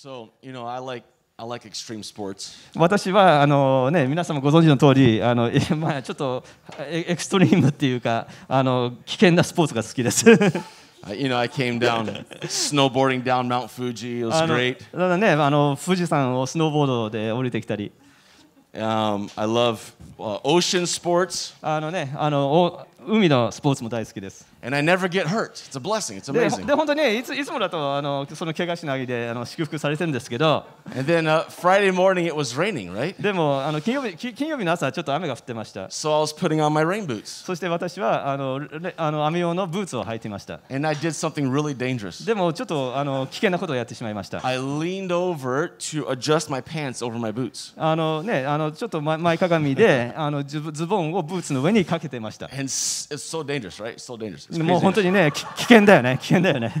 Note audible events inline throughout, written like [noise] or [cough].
So, you know, I like, I like extreme sports. 私はあの、ね、皆さんご存知の通りあの、まあ、ちょっとエクストリームっていうかあの危険なスポーツが好きです。You know, I came down snowboarding down Mount Fuji. あの、あの、あの、あの、あの、あの、あの、あの、あの、あ、あの、あ、あの、海のスポーツも大好きです。で、本当にいつ,いつもだとあのその怪我しないであの祝福されてるんですけど。でもあの金曜日、金曜日の朝、ちょっと雨が降ってました。そして私はあのあの雨用のブーツを履いていました。でもちょっとあの危険なことをやってしまいました。あの、ね、あのちょっと前,前かがみであのズボンをブーツの上にかけてました。S- it's so dangerous, right? So dangerous. It's もう本.当にね、き危険だよね、危険だよね。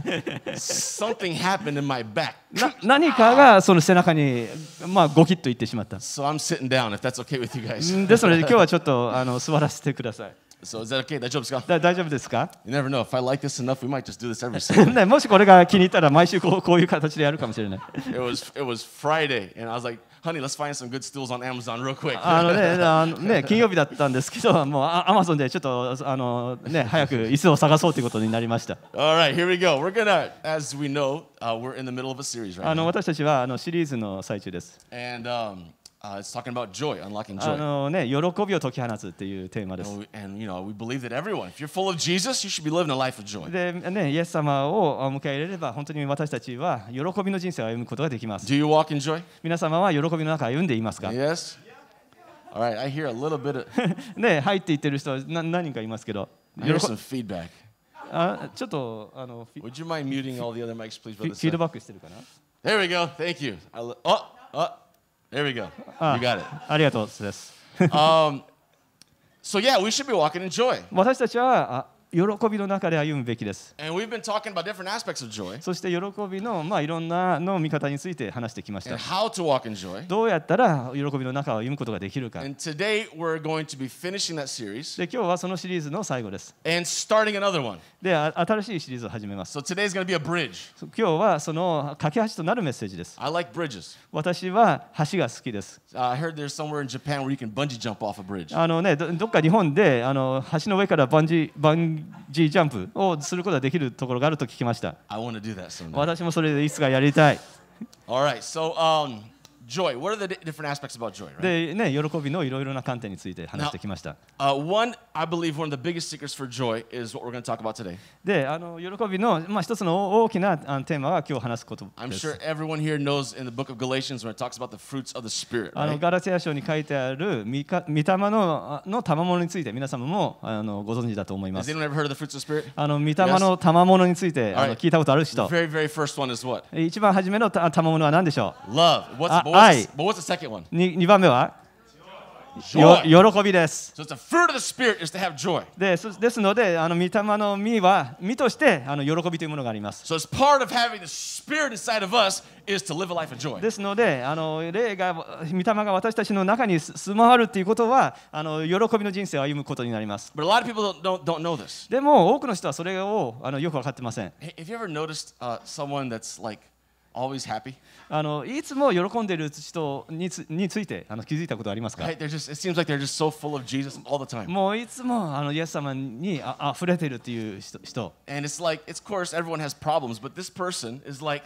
Something happened in my back, な何かがその背中に、まあ、ゴキッといってしまった。so I'm sitting down. If that's okay with you guys. ですので、今日はちょっとあの座らせてください。So is that okay? That joke's gone. だ大丈夫ですか You never know. If I like this enough, we might just do this every Sunday. ね、もしこれが気に入ったら、毎週こうこういう形でやるかもしれない。it was it was Friday, and I was like, "Honey, let's find some good stools on Amazon real quick." あのね、あのね金曜日だったんですけど、もうアマゾンでちょっとあの、ね、早く椅子を探そうということになりました。All right, here we go. We're gonna, as we know, uh, we're in the middle of a series right あの now, 私たちはあのシリーズの最中です。and um, uh, it's talking about joy, unlocking あ joy. のね、喜びを解き放つっていうテーマです。And, and you know, we believe that everyone, if you're full of Jesus, you should be living a life of joy. で、ね、イエス様を迎え入れれば、本当に私たちは喜びの人生を歩むことができます。Do you walk in joy? 皆様は喜びの中歩んでいますか Yes. All right, I hear a little bit of. ね、入っていってる人はな何人かいますけど、I hear 喜 some feedback. あちょっ you あのフィ Would you mind muting all the other mics, please, フィ brother? フィード Seth? バックしてるかな There we go. Thank you. I lo- oh, oh, there we go. Ah. You got it. ありがとうです。 Um, so yeah, we should be walking in joy. [laughs] 私たちはあ 喜びの中で歩むべきです。そして喜びの、まあ、いろんなの見方について話してきました。どうやったら喜びの中を歩むことができるか。で今日はそのシリーズの最後です。で、新しいシリーズを始めます。今日はその架け橋となるメッセージです。I like、bridges. 私は橋が好きです。どっか日本であの橋の上からバンジー。バンジージャンプをすることができるところがあると聞きました。[laughs] 私もそれでいつかやりたい。All right. So um, joy. What are the di- different aspects about joy? Right. でね、喜びのいろいろな観点について話してきました。Uh, one, I believe, one of the biggest secrets for joy is what we're going to talk about today. で、あの喜びの、まあ、一つの大きなあのテーマは今日話すこと I'm です sure。everyone here knows in the book of Galatians when it talks about the fruits of the Spirit. あの Right? ガラテヤ書に書いてある御霊のあの賜物について皆様もあのご存知だと思いま Has す。anyone ever heard of the fruits of the Spirit? あの御霊の賜物についてあの.聞いたことある The 人。very, very first one is what? 一番初めのた賜物は何でしょ Love. What's, Ah, 愛。2番目は？喜びです。ですので、あの御霊の実は、実としてあの喜びというものがあります。ですので、あの霊が御霊が私たちの中に住まわるということはあの、喜びの人生を歩むことになります。でも、多くの人はそれをあのよく分かってません。always happy? あのいつも喜んでいる人につについてあの気づいたことはありますか Right? They're just, it seems like they're just so full of Jesus all the time. もういつもあのイエス様にああ溢れているっていう人人 And it's like, it's, of course, everyone has problems, but this person is like,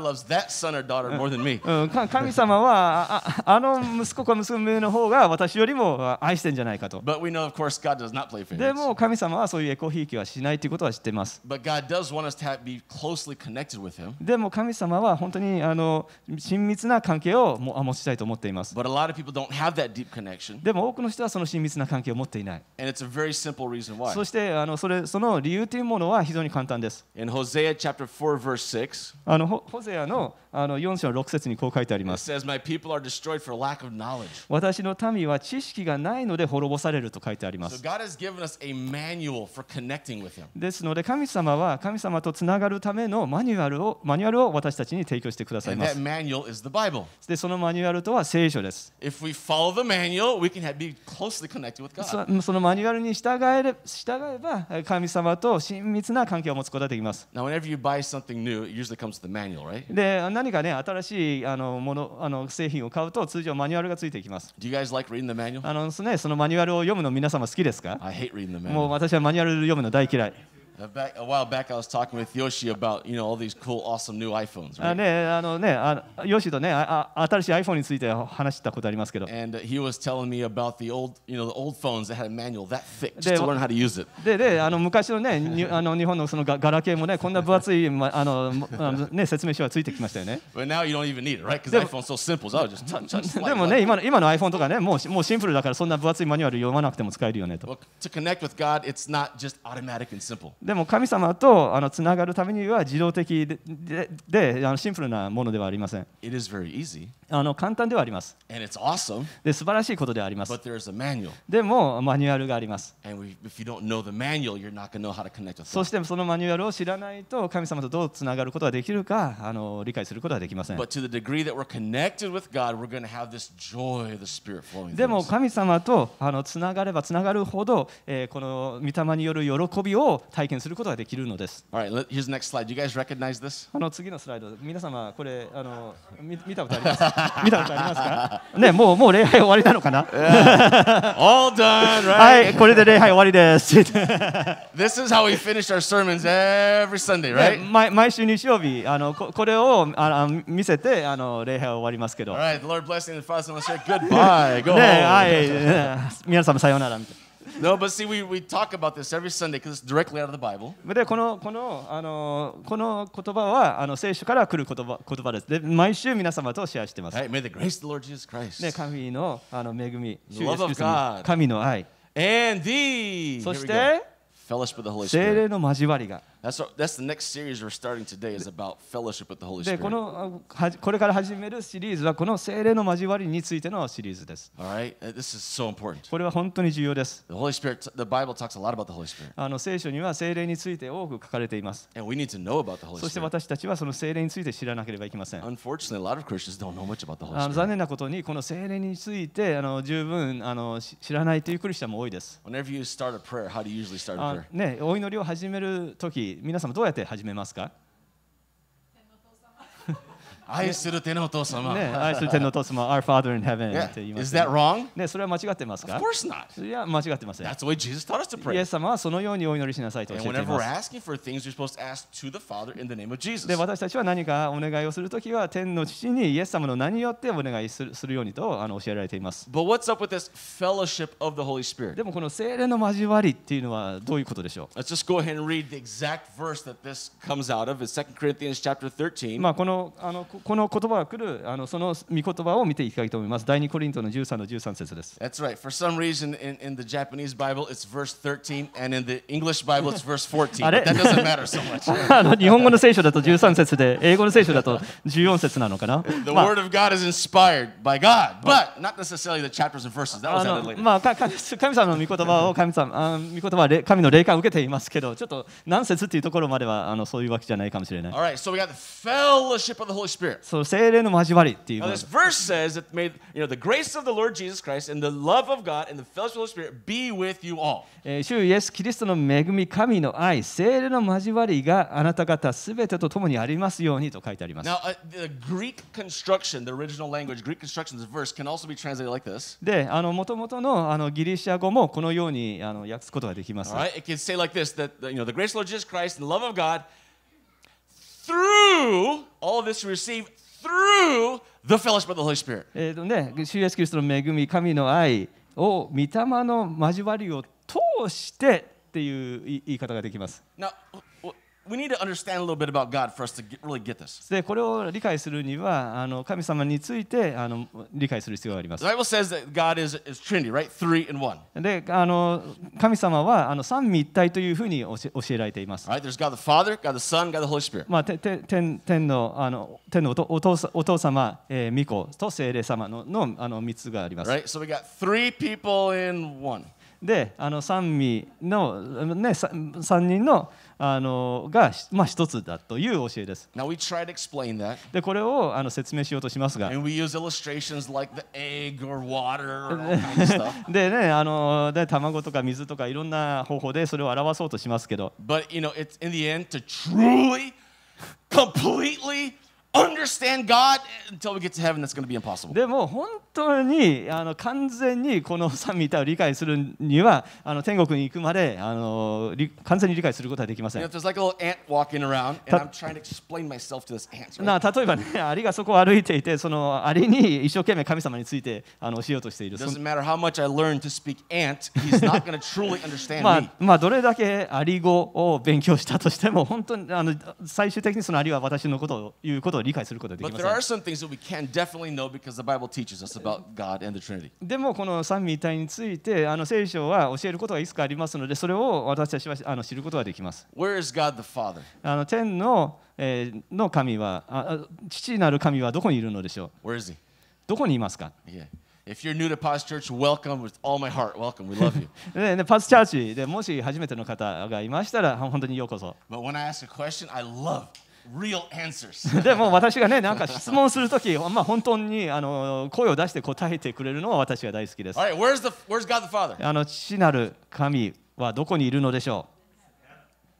loves that son or daughter more than me. 神様はあの息子か娘の方が私よりも愛してんじゃないかと。But we know, of course, God does not play で favorites. も神様はそういうエコひいきはしないということは知ってます。But God does want us to have, be closely connected with Him. でも神様は本当にあの親密な関係を持ちたいと思っています。But a lot of people don't have that deep connection. でも多くの人はその親密な関係を持っていない。And it's a very simple reason why. そしてあのそれその理由というものは非常に簡単です。In Hosea chapter 4, verse 6, あのホホゼアのあの4章6節にこう書いてあります。私の民は知識がないので滅ぼされると書いてあります。ですので神様は神様とつながるためのマニュアルを,マニュアルを私たちに提供してくださいます。でそのマニュアルとは聖書です。そ,のマニュアルに従え,従えば神様と親密な関係を持つことができます。かね新しいあのものあの製品を買うと通常マニュアルがついてきます。Do you guys like reading the manual? あのそのね、そのマニュアルを読むの皆様好きですか？I hate reading the もう manual. 私はマニュアル読むの大嫌い。Uh, back, a while back, I was talking with Yoshi about you know all these cool, awesome new iPhones, あ right? ね、あのね、あヨシとねああ、新しい iPhone について話したことありますけど、And uh, he was telling me about the old, you know, the old phones that had a manual that thick just to learn how to use it. でであの昔のね、にあの日本のそのガガラケーもね、こんな分厚い、ま、あのね、説明書がついてきましたよね。But now you don't even need it, right? Because iPhone's so simple. So just touch, touch, でも.ね、今の今の iPhone とかねもうし、もうシンプルだから、そんな分厚いマニュアル読まなくても使えるよねと。Well, to connect with God, it's not just automatic and simple. でも神様とあのつながるためには自動的で,で,あのシンプルなものではありません。あの簡単ではあります。で素晴らしいことではあります。でもマニュアルがあります。そしてそのマニュアルを知らないと神様とどうつながることができるかあの理解することはできません。でも神様とあのつながればつながるほど、えー、この御霊による喜びを体験することができるのです。Right, here's the next slide. You guys recognize this? あの次のスライド、皆様これあの見見たことあります見たことありますかね、もうもう礼拝終わりなのかな All done, right? はい、これで礼拝終わりです。This is how we finish our sermons every Sunday, ね right? 毎毎週日曜日あのここれをあの見せてあの礼拝は終わりますけど。All ね right, the Lord bless you and the Father, Holy Spirit. Goodbye. Go は home. い、皆様さようならみたい No, but see, we, we talk about this every Sunday because it's directly out of the Bible. な。でこのこのあのこの言葉はあの聖書から来る言葉言葉です。で毎週皆様とシェアしてます。Right? May the grace of the Lord Jesus Christ ね神のあの恵み、The 主イエス love キ of リストの God 神の愛、and the そして fellowship with the Holy 聖 Spirit. 霊の交わりが。That's what, that's the next series we're starting today is about fellowship with the Holy でこ Spirit. のあはじこれから始めるシリーズはこの聖霊の交わりについてのシリーズです。All right, Uh, this is so important. これは本当に重要です。The Holy Spirit, the Bible talks a lot about the Holy Spirit, あの聖書には聖霊について多く書かれています。and we need to know about the Holy そして Spirit. 私たちはその聖霊について知らなければいけません。Unfortunately, a lot of Christians don't know much about the Holy あの Spirit. 残念なことにこの聖霊についてあの十分あのし知らないというクリスチャンも多いです。Whenever you start a prayer, how do you usually start a あ prayer? ね、お祈りを始めるとき、皆様どうやって始めますか、愛する天のお父様。ね、愛する天のお父様、Our Father in Heaven. って言いま Is す、ね that。wrong? ね、それは間違ってますか Of course not. いや、間違ってません。That's the way Jesus taught us to イエ pray. ス様はそのようにお祈りしなさいと教 And えてい whenever we're ます。asking for things, we're supposed to ask to the Father in the name of Jesus. で私たちは何かお願いをするときは天の父にイエス様の名によってお願いするするようにとあの教えられています。But what's up with this fellowship of the Holy Spirit? でもこの聖霊の交わりっていうのはどういうことでしょ Let's just go ahead and read the exact verse that this comes out of. It's 2 Corinthians chapter 13. うまあこのあのここの言葉が来るあのその御言葉を見ていきたいと思います。第2コリントの13の13節です。That's right. For some reason, in, in the Japanese Bible, it's verse 13, and in the English Bible, it's verse 14. But that doesn't matter so much. あの日本語の聖書だと13節で英語の聖書だと14節なのかな。The まあ Word of God is inspired by God, but not necessarily the chapters and verses. That あ was の added later. まあ、神様の御言葉を神様あ御言葉神の霊感を受けていますけどちょっと何節っていうところまではあのそういうわけじゃないかもしれない All right, so we got the fellowship of the Holy Spirit. そう聖霊の交わりっていうも Now, の this verse says that may you know the grace of the Lord Jesus Christ and the love of God and the fellowship of the Spirit be with you all. えー主イエス・キリストの恵み神の愛聖霊の交わりがあなた方すべてと共にありますようにと書いてあります Now, uh, the Greek construction, the original language, Greek construction this verse can also be translated like this. であの元々のあのギリシャ語もこのようにあの訳すことができます All right, it can say like this: that you know the grace of the Lord Jesus Christ and the love of God through all this we receive through the fellowship of the Holy Spirit. えーとね、主イエス・キリストの恵み神の愛を御霊の交わりを通してっていう言い方ができます Now, we need to understand a little bit about God for us to get, really get this. でこれを理解するにはあの神様についてあの理解する必要があります The。Bible says that God is, is Trinity, right? Three in one. であの神様はあの三位一体というふうに教え教えられています。Right, there's God the Father, God the Son, God the Holy Spirit. まあ、てて天天のあの天のおとお父さお父様、えー、御子と聖霊様ののあの3つがあります。Right? So we got three people in one. であの三位の、ね、さ三人のあのが、まあ、一つだという教えです。Now we try to explain that, でこれをあの説明しようとしますが and we use illustrations like the egg or water or all kinds of stuff. でねあので卵とか水とかいろんな方法でそれを表そうとしますけど But you know, it's in the end to truly, completely でも本当にあの完全にこの三ミ一体を理解するにはあの天国に行くまであの完全に理解することはできません。例えばね、アリがそこを歩いていて、そのアリに一生懸命神様についてあの教ようとしている。まあ、まあ、どれだけアリ語を勉強したとしても、本当にあの最終的にそのアリは私のことを言うことを理解することはでき But ま there せ are ん。some things that we can definitely know because the Bible teaches us about God and the Trinity. でも、この三位一体について、あの聖書は教えることがいくつかありますので、それを私たちはあの知ることができます。Where is God the Father? あの天の,、えーの神はあ、あ父なる神はどこにいるのでしょう Where is he? どこにいますか Yeah. If you're new to Paz Church, welcome with all my heart. Welcome. We love you. でね、パスチャーチでもし初めての方がいましたら、本当にようこそ。But when I ask a question, I love. [laughs] でも私がね、なんか質問するとき、まあ、本当にあの声を出して答えてくれるのは私が大好きです。あの父なる神はどこにいるのでしょ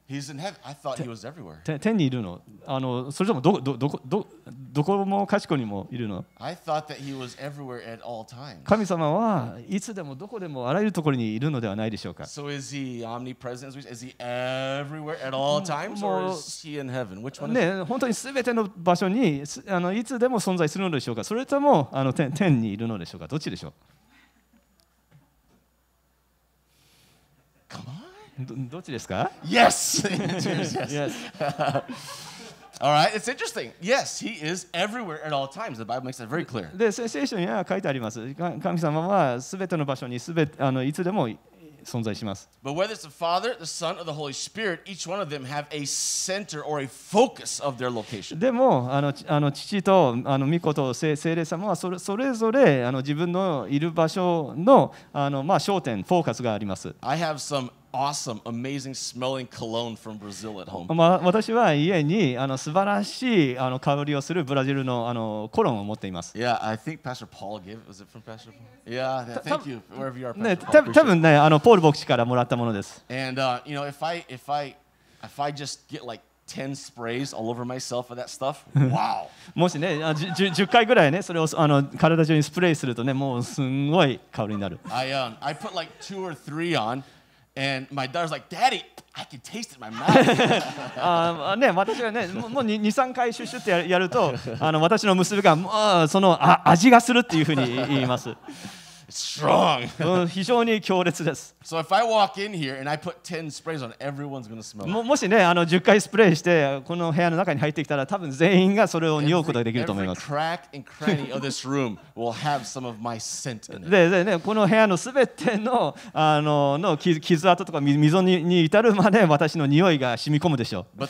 He's in heaven. I thought he was everywhere. 天にいるのあのそれともどこどどこどどこもかしこにもいるの I thought that he was everywhere at all times. 神様はいつでもどこでもあらゆるところにいるのではないでしょうか So is he omnipresent? Is he everywhere at all times, or is he in heaven? Which one? Is ね、本当にすべての場所にすあのいつでも存在するのでしょうかそれともあの天天にいるのでしょうかどっちでしょ Come on. うどどっちですか Yes. Yes. All right. It's interesting. Yes, he is everywhere at all times. The Bible makes that very clear. でせ聖書には書いてありますか神様はすべての場所にすべてあのいつでも存在します But whether it's the Father, the Son, or the Holy Spirit, each one of them have a center or a focus of their location. でもあのちあの父とあの御子と聖聖霊様はそれそれぞれあの自分のいる場所のあの、まあ、焦点フォーカスがあります I have some awesome, amazing smelling cologne from Brazil at home. まあ、私は家にあの素晴らしいあの香りをするブラジルのあのコロンを持っています。Yeah, I think Pastor Paul gave. Was it from Pastor Paul? Yeah, th- thank you, wherever you are, ね、Pastor た Paul. 多 Appreciate 分ねあのポール牧師からもらったものです。And uh, you know, if I if I if I just get like 10 sprays all over myself of that stuff, wow. もしねあじゅ 10, 10回ぐらいねそれをあの体中にスプレーするとねもうすんごい香りになる。I um I put like two or three on, and my daughter's like, "Daddy, I can taste it in my mouth." [laughs] あね私がねもうもう23回シュッシュってやるとあの私の娘がもうそのあ味がするっていうふうに言います。strong. 非常に強烈です。So、もしね、あの10回スプレーして、この部屋の中に入ってきたら、多分全員がそれを匂うことができると思います。で,で、ね、この部屋のすべての,あの,の傷,跡とか溝に,至るまで私の匂いが染み込むでしょう。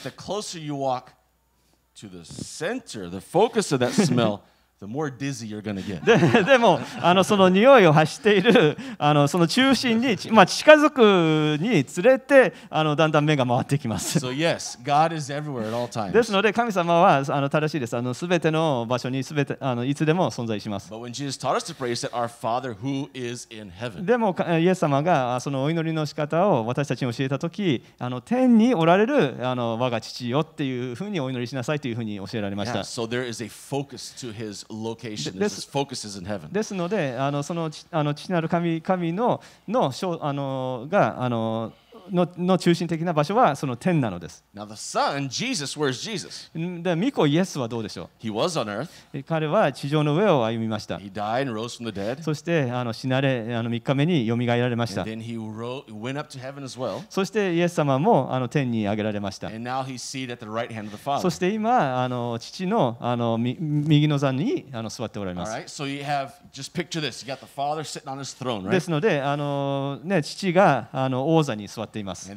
The more dizzy you're gonna get. [laughs] う。ででもあのその匂いを発しているあのその中心に、ちまあ、近づくにつれてあのだんだん目が回ってきます。So yes, God is everywhere at all times. ですので神様はあの正しいです。すべての場所にすべてあのいつでも存在します。But when Jesus taught us to pray, he said, Our Father who is in heaven. でもかイエス様があそのお祈りの仕方を私たちに教えたとき、あの天におられるあの我が父よっていうふうにお祈りしなさいというふうに教えられまし Yeah, た。so there is a focus to his location. Focus is in heaven. ですので、あのそのちあの父なる神神ののしょあのがあののの中心的な場所はその天なのです。Now, the Son, Jesus, where's Jesus? んで、巫女イエスはどうでしょ He was on earth. う彼は地上の上を歩みました。He died and rose from the dead. そしてあの死なれあの3日目によみがえられました And。then he ro- went up to heaven as well. そしてイエス様もあの天に上げられました。And now he's seated at the right hand of the そ Father. して今あの父のあのみ右の座にあの座っておられま All す。right, so you have, just picture this. You got the Father sitting on his throne, で right? すのであの、ね、父があの王座に座ってっています。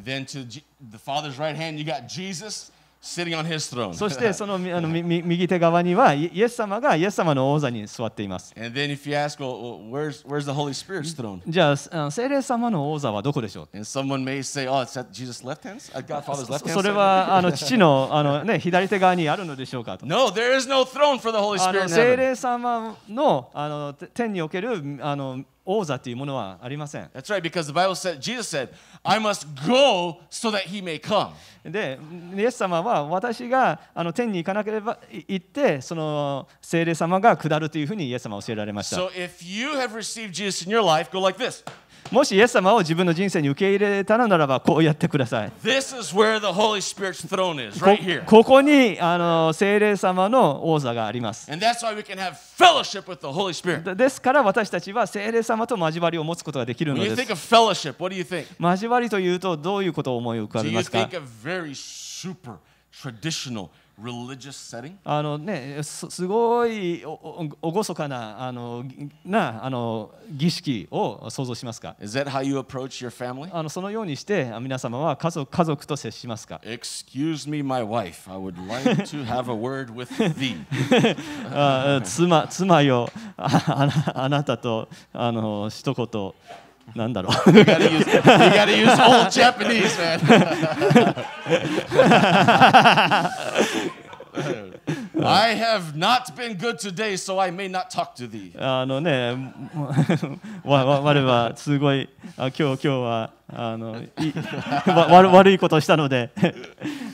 そしてその, [laughs] あ右手側にはイエス様がイエス様の王座に座っています。Ask, well, じゃあ聖霊様の王座はどこでしょう？Say,、oh, そ,それは [laughs] あの父の,あの、ね、左手側にあるのでしょうかと。No, no、あの聖霊様の,あの天におけるあの王座というものはありません。That's right, because the Bible said, Jesus said, I must go so that he may come. で、イエス様は私があの天に行かなければい行って、その聖霊様が下るというふうにイエス様は教えられました。So if you have received Jesus in your life, go like this. もしイエス様を自分の人生に受け入れたのならば、こうやってください。This is where the Holy Spirit's throne is, こ right here. ここにあの聖霊様の王座があります。And that's why we can have fellowship with the Holy Spirit. でですから私たちは聖霊様と交わりを持つことができる When の you で think す。of fellowship, what do you think? 交わりというとどういうことを思い浮か Do べ you ますか think of very super traditional? あのね、すすごいおお厳かなあのぎなあの儀式を想像しますか Is that how you approach your family? あのそのようにしてあ皆様は家族家族と接しますか Excuse me, my wife. I would like to have a word with thee. あ妻妻よああなあなたとあの一言なんだろう You gotta use, you gotta use old Japanese, man. I have not been good today, so I may not talk to thee. あのねわわ我はすごいあ今日今日はあのいわ悪悪いことをしたので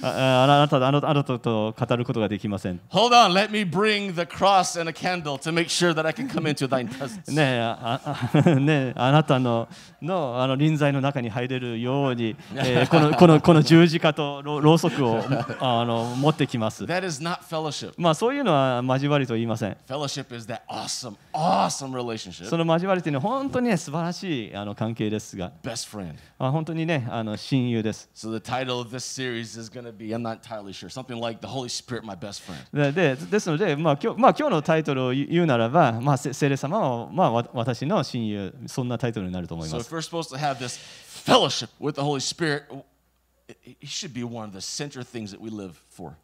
ああなたあのあなたと語ることができません Hold on, let me bring the cross and a candle to make sure that I can come into thine presence. ねえああねえあなたののあの臨在の中に入れるように、えーこのこのこの十字架とろろうそくをあの持ってきます。That is not fellowship. まあそういうのは交わりと言いません。その交わりというのは本当に、素晴らしいあの関係ですが、まあ、本当にねあの親友です。で,で,すので、まあ今日、まあ、今日のタイトルを言うならば、まあ、聖霊様は、まあ、私の親友、そんなタイトルになると思います。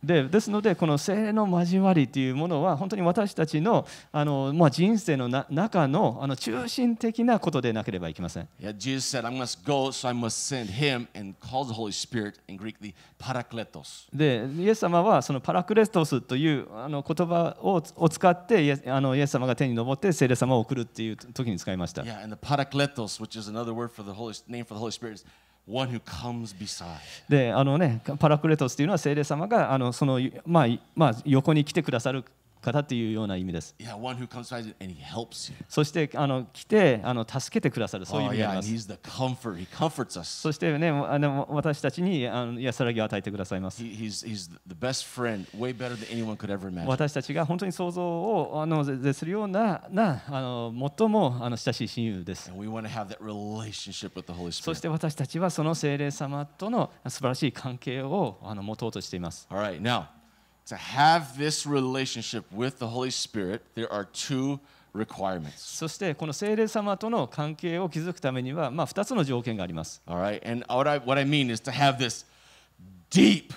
でですので、この聖霊の交わりというものは、本当に私たちのあの、まあ、人生のな中のあの中心的なことでなければいけません。Yeah, Jesus said, I must go, so I must send him, and calls the Holy Spirit in Greek the parakletos. で、イエス様はそのパラクレストスというあの言葉をを使ってイエスあのイエス様が天に昇って聖霊様を送るっていう時に使いました。Yeah, and the parakletos, which is another word for the Holy name for the Holy Spirit, is one who comes beside. であのねパラクレトスというのは聖霊様があのその、まあまあ、横に来てくださる方というような意味です。そしてあの来てあの助けてくださる、そいう意味です。Oh, して、ね、あの私たちにあの安らぎを与えてくださいます。私たちが本当に想像をあの絶するような,なあの最もあの親しい親友です。そして私たちはその聖霊様との素晴らしい関係をあの持とうとしています。to have this relationship with the Holy Spirit, there are two requirements. そしてこの聖霊様との関係を築くためには、まあ、2つの条件があります。 All right, and what I, what I mean is to have this deep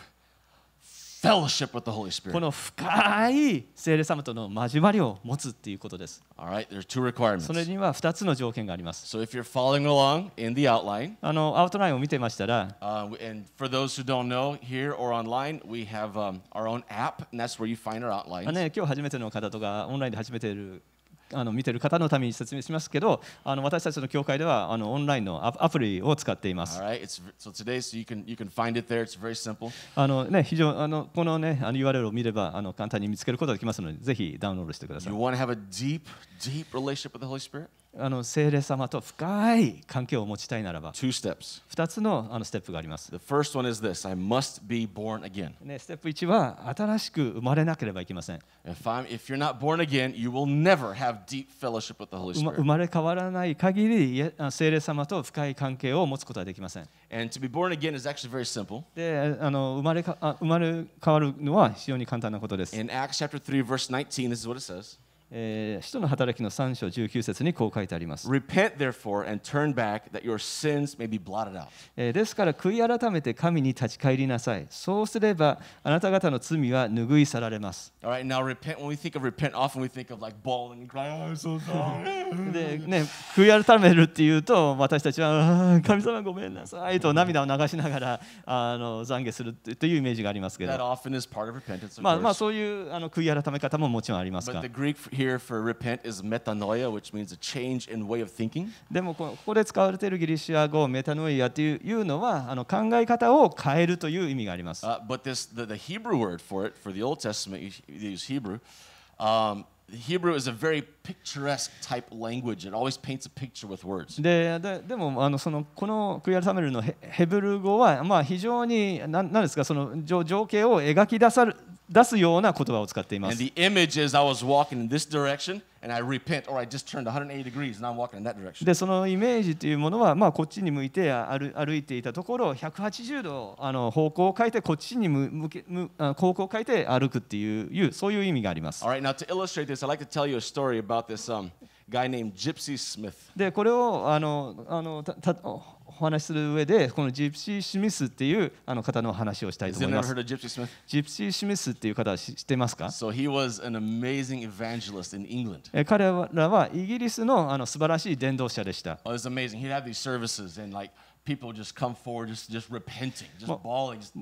fellowship with the Holy こ Spirit. の深い聖霊様との交わりを持つっていうことです。All right, there's two requirements. それには2つの条件があります。So if you're following along in the outline, あのアウトラインを見てましたら、uh, and for those who don't know, here or online, we have um, our own app, and that's where you find our あ outlines. のね、今日初めての方とかオンラインで初めているあの見てる方のために説明しますけど、あの私たちの教会ではあのオンラインのアプリを使っています。あのね非常あのこのねあの URL を見ればあの簡単に見つけることができますので、ぜひダウンロードしてください。あの聖霊様と深い関係を持ちたいならば、2つの,あのステップがあります。ね、ステップ1は、新しく生まれなければいけません。Again, 生まれ変わらない限り、聖霊様と深い関係を持つことはできません。であの生,まれ生まれ変わるのは非常に簡単なことです。In Acts chapter 3, verse 19, this is what it says. えー使徒の働きの3章19節にこう書いてあります、Repent, therefore, and turn back, that your sins may be blotted out. えーですから悔い改めて神に立ち返りなさいそうすればあなた方の罪は拭い去られます All right, now repent. When we think of repent, often we think of like bawling and crying, oh, I'm so sorry. でね、悔い改めるっていうと私たちは神様ごめんなさいと涙を流しながらあの懺悔するというイメージがありますけ that ど often is part of repentance, of まあまあ.そういうあの悔い改め方ももちろんありますが But the Greek here for repent is metanoia, which means a change in way of thinking. でもこのここで使われているギリシア語メタノイアというのはあの考え方を変えるという意味があります。Uh, but this, the, the Hebrew word for it, for the Old Testament, you use Hebrew. Um, Hebrew is a very picturesque type language. It always paints a picture with words. でででもあのそのこの悔い改めるのヘヘブル語は、まあ、非常になんなんですかその情情景を描き出さる出すような言葉を使っていま And す。the image is I was walking in this direction and I repent, or I just turned 180 degrees and I'm walking in that direction. でそのイメージというものは、まあ、こっちに向いて歩歩いていたところ180度あの方向を変えてこっちに向向け向あ方向を変えて歩くっていういうそういう意味があります。All right, now to illustrate this, I'd like to tell you a story about this um, guy named Gypsy Smith. でこれをあのあのたたおお話しする上でこのジプシー・シミスっていうあの方の話をしたいと思います heard。of Gypsy Smith? ジプシー・シミスっていう方は知知ってますか So he was an amazing evangelist in England. え彼らはイギリスのあの素晴らしい伝道者でした。Oh, it was amazing. He'd have these services and like people just come forward, just just repenting, just bawling, just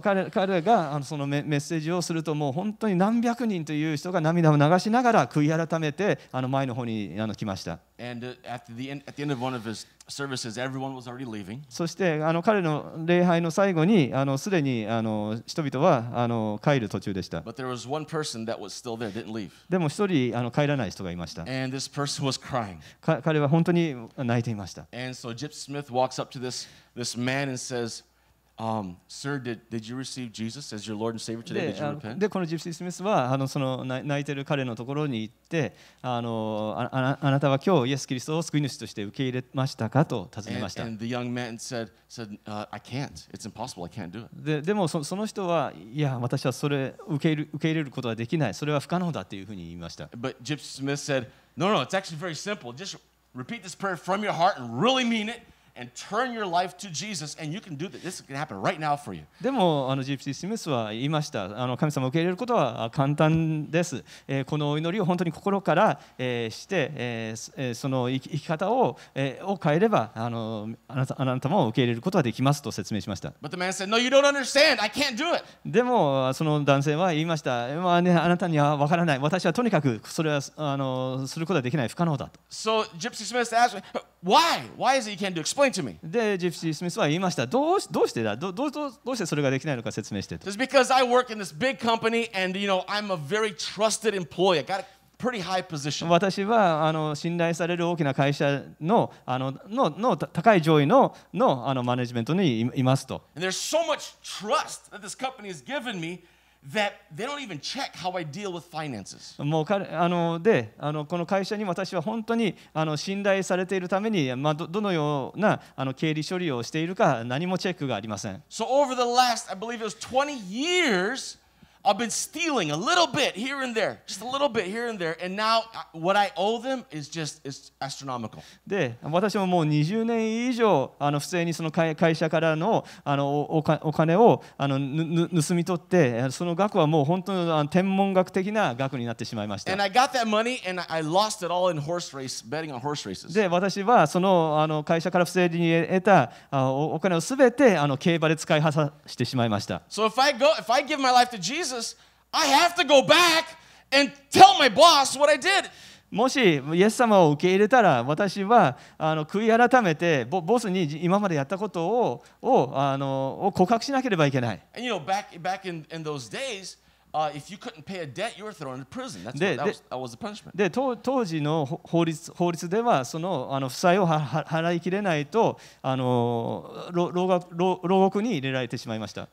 彼,彼があのそのメッセージをすると、もう本当に何百人という人が涙を流しながら悔い改めてあの前の方にあの来ました。そしてあの彼の礼拝の最後にすでにあの人々はあの帰る途中でした。でも一人あの帰らない人がいました。彼は本当に泣いていました。This man and says, um, Sir, did, did you receive Jesus as your Lord and Savior today? で Did you repent? でこのジプシー・スミスはあのその泣泣いてる彼のところに行ってあのああなあなたは今日イエス・キリストを救い主として受け入れましたかと尋ね And, ました。and the young man said, said uh, I can't. It's impossible. I can't do it. ででもそその人はいや私はそれ受け入れ受け入れることはできないそれは不可能だっていうふうに言いました But Gypsy Smith said, No, no, it's actually very simple. Just repeat this prayer from your heart and really mean it でもあのジプシー・スミスは言いました。あの神様を受け入れることはあ簡単です、えーこのお祈りを本当に心から、えーして、えーその生き方を,、えーを変えればあのあなたあなたも受け入れることはできますと説明しました。Said, No, do. でもその男性は言いました、まあね、あなたには分からない。私はとにかくそれはあのすることはできない。不可能だと。So Gypsy Smith asked me, Why? Why is it you can't do? Explain to me. でジプシー・スミスは言いましたどうしどうしてだどどうどうどうしてそれができないのか説明してと It's because I work in this big company, and you know I'm a very trusted employee. I got a pretty high position. 私はあの信頼される大きな会社のあのののた高い上位ののあのマネジメントにいいますと。And there's so much trust that this company has given me that they don't even check how I deal with finances. もう彼あのであのこの会社に私は本当にあの信頼されているために、まあ、どどのようなあの経理処理をしているか何もチェックがありません。So over the last, I believe it was 20 years, I've been stealing a little bit here and there, just a little bit here and there, and now uh, what I owe them is just it's astronomical. で私ももう20年以上あの不正にその会会社からのあのおおかお金をあのぬぬ盗み取ってその額はもう本当にあの天文学的な額になってしまいました And。I got that money and I I lost it all in horse race, betting on horse races. で私はそのあの会社から不正に得たあおお金をすべてあの競馬で使い果たしてしまいました。So if I go, if I give my life to Jesus, もし、Yes もし、イエス様を受け入れたら、私はあの悔い改めてボ、スに今までやったことを,を,あのを告白しなければいけない。で、当時の法律,法律では、その,あの負債をはは払いきれないとあの牢獄、に入れられてしまいました。